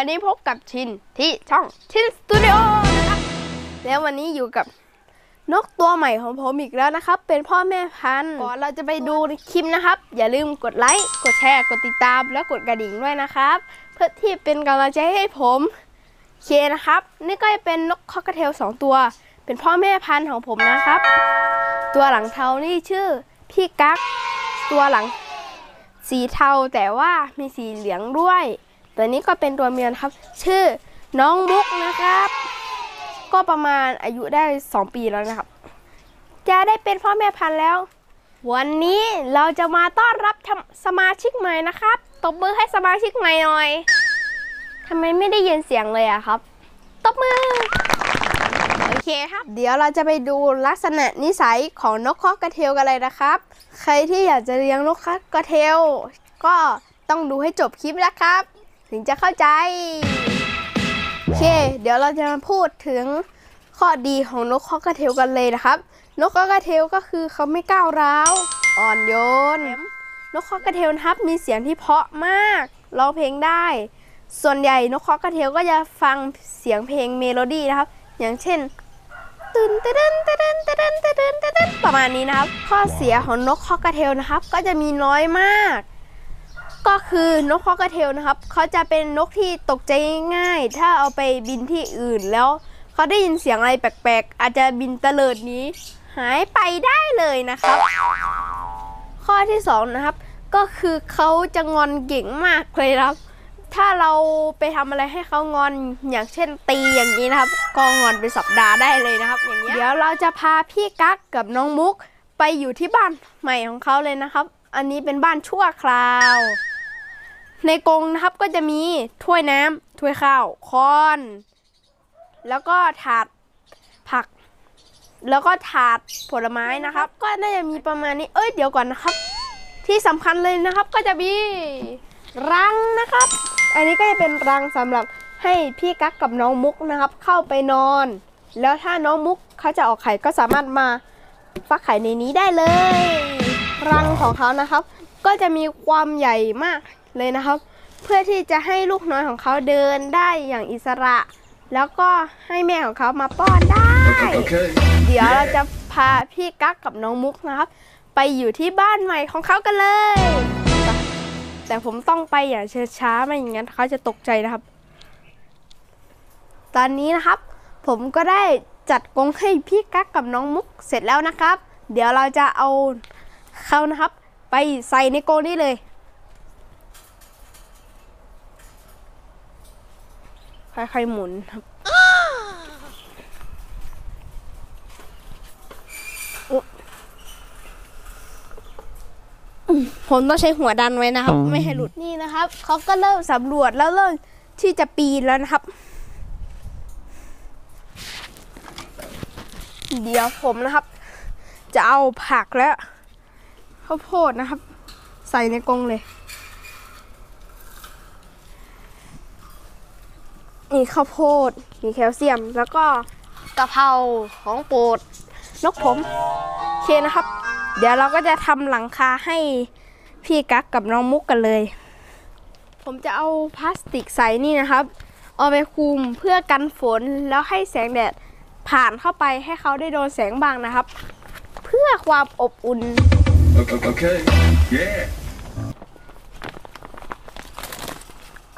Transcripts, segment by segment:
วันนี้พบกับชินที่ช่องชินสตูดิโอนะครับแล้ววันนี้อยู่กับนกตัวใหม่ของผมอีกแล้วนะครับ เป็นพ่อแม่พันธุ์ก่อนเราจะไปดูคลิปนะครับ อย่าลืมกดไลค์กดแชร์กดติดตามแล้วกดกระดิ่งด้วยนะครับ เพื่อที่เป็นกำลังใจให้ผมเคนะครับ นี่ก็จะเป็นนกคอกเทลสองตัว เป็นพ่อแม่พันธุ์ของผมนะครับ ตัวหลังเทานี่ชื่อพี่กั๊กตัวหลังสีเทาแต่ว่ามีสีเหลืองด้วย ตัวนี้ก็เป็นตัวเมียนะครับ ชื่อน้องมุกนะครับ ก็ประมาณอายุได้ 2 ปีแล้วนะครับ จะได้เป็นพ่อแม่พันธุ์แล้ว วันนี้เราจะมาต้อนรับสมาชิกใหม่นะครับตบมือให้สมาชิกใหม่หน่อยทำไมไม่ได้ยินเสียงเลยอะครับตบมือโอเคครับ เดี๋ยวเราจะไปดูลักษณะนิสัยของนกคอกกระเทลกันเลยนะครับ ใครที่อยากจะเลี้ยงนกค็อกคาเทลก็ต้องดูให้จบคลิปนะครับ ถึงจะเข้าใจ โอเค เดี๋ยวเราจะมาพูดถึงข้อดีของนกค็อกคาเทลกันเลยนะครับ นกค็อกคาเทลก็คือเขาไม่ก้าวร้าว อ่อนโยน นกค็อกคาเทลนะครับมีเสียงที่เพราะมากร้องเพลงได้ ส่วนใหญ่นกค็อกคาเทลก็จะฟังเสียงเพลงเมโลดี้นะครับ อย่างเช่นตื่นเต้นเต้นเต้นเต้นเต้นเต้นเต้นประมาณนี้นะครับ ข้อเสียของนกคอกกระเทลนะครับ ก็จะมีน้อยมาก ก็คือนกคอกระเทลนะครับ เขาจะเป็นนกที่ตกใจง่าย ถ้าเอาไปบินที่อื่นแล้วเขาได้ยินเสียงอะไรแปลกๆ อาจจะบินเตลิดนี้ หายไปได้เลยนะครับ ข้อที่สองนะครับ ก็คือเขาจะงอนเก่งมากเลยครับ ถ้าเราไปทำอะไรให้เขางอนอย่างเช่นตีอย่างนี้นะครับ ก็งอนเป็นสัปดาห์ได้เลยนะครับ อย่างเงี้ยเดี๋ยวเราจะพาพี่กั๊กกับน้องมุกไปอยู่ที่บ้านใหม่ของเขาเลยนะครับ อันนี้เป็นบ้านชั่วคราว ในกรงนะครับก็จะมีถ้วยน้ำถ้วยข้าวค้อน แล้วก็ถาดผัก แล้วก็ถาดผลไม้นะครับ ก็น่าจะมีประมาณนี้เอ้ยเดี๋ยวก่อนนะครับ ที่สำคัญเลยนะครับก็จะมีรังนะครับ อันนี้ก็จะเป็นรังสำหรับให้พี่กั๊กกับน้องมุกนะครับ เข้าไปนอน แล้วถ้าน้องมุกเขาจะออกไข่ก็สามารถมาฟักไข่ในนี้ได้เลย รังของเขานะครับ ก็จะมีความใหญ่มาก เลยนะครับ เพื่อที่จะให้ลูกน้อยของเขาเดินได้อย่างอิสระ แล้วก็ให้แม่ของเขามาป้อนได้ Okay. เดี๋ยวเราจะพาพี่กั๊กกับน้องมุกนะครับ ไปอยู่ที่บ้านใหม่ของเขากันเลยไปแต่ผมต้องไปอย่างช้าๆไม่อย่างนั้นเขาจะตกใจนะครับ ตอนนี้นะครับ ผมก็ได้จัดกรงให้พี่กั๊กกับน้องมุกเสร็จแล้วนะครับ เดี๋ยวเราจะเอาเขานะครับ ไปใส่ในกรงนี้เลย ค่อยๆหมุนครับผมต้องใช้หัวดันไว้นะครับ ไม่ให้หลุดนี่นะครับเขาก็เริ่มสำรวจแล้วเริ่มที่จะปีนแล้วนะครับ เดี๋ยวผมนะครับ จะเอาผักและข้าวโพดนะครับ ใส่ในกรงเลย มีข้าวโพด มีแคลเซียม แล้วก็กะเพราของโปรดนกผมโอเคนะครับ เดี๋ยวเราก็จะทำหลังคาให้พี่กั๊กกับน้องมุกกันเลย ผมจะเอาพลาสติกใสนี่นะครับ เอาไปคลุมเพื่อกันฝนแล้วให้แสงแดดผ่านเข้าไปให้เขาได้โดนแสงบ้างนะครับ เพื่อความอบอุ่น Okay. okay. Yeah.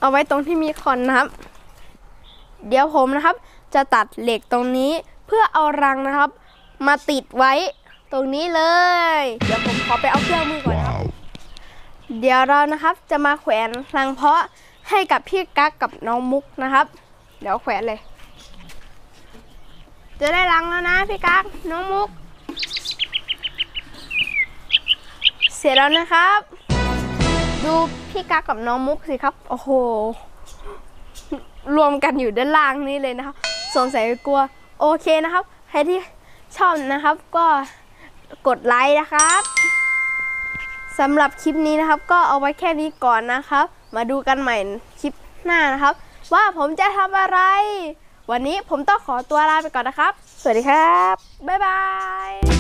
เอาไว้ตรงที่มีคอนนะครับ เดี๋ยวผมนะครับ จะตัดเหล็กตรงนี้เพื่อเอารังนะครับ มาติดไว้ตรงนี้เลย เดี๋ยวผมขอไปเอาเครื่องมือก่อนนะครับ เดี๋ยวเรานะครับจะมาแขวนรังเพาะให้กับพี่กั๊กกับน้องมุกนะครับ เดี๋ยวแขวนเลย จะได้รังแล้วนะพี่กั๊กน้องมุก เสร็จแล้วนะครับ ดูพี่กั๊กกับน้องมุกสิครับ โอ้โห รวมกันอยู่ด้านล่างนี่เลยนะครับ สงสัยกลัวโอเคนะครับ ใครที่ชอบนะครับก็กดไลค์นะครับสำหรับคลิปนี้นะครับ ก็เอาไว้แค่นี้ก่อนนะครับ มาดูกันใหม่คลิปหน้านะครับ ว่าผมจะทำอะไร วันนี้ผมต้องขอตัวลาไปก่อนนะครับ สวัสดีครับ บ๊ายบาย